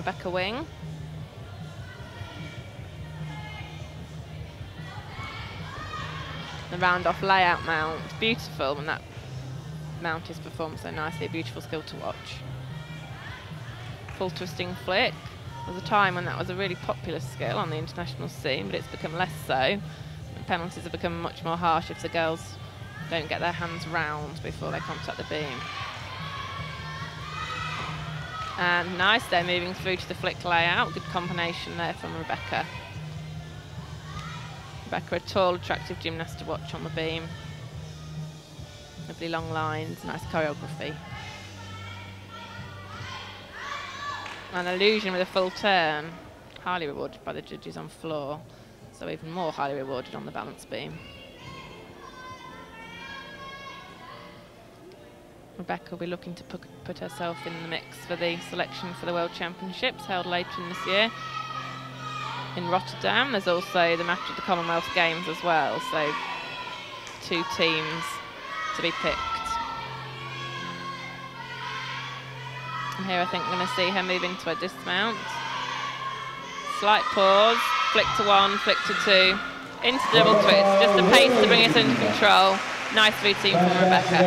Rebecca Wing. The round off layout mount, beautiful, and that mount is performed so nicely, a beautiful skill to watch. Full twisting flick. There was a time when that was a really popular skill on the international scene, but it's become less so. Penalties have become much more harsh if the girls don't get their hands round before they contact the beam. And nice, they're moving through to the flick layout. Good combination there from Rebecca. Rebecca, a tall, attractive gymnast to watch on the beam. Lovely long lines, nice choreography. An illusion with a full turn, highly rewarded by the judges on floor, so even more highly rewarded on the balance beam. Rebecca will be looking to put, herself in the mix for the selection for the World Championships held later in this year in Rotterdam. There's also the match at the Commonwealth Games as well, so two teams to be picked. And here I think we're going to see her move into a dismount. Slight pause, flick to one, flick to two, into double twist, just the pace to bring it into control. Nice routine from Rebecca.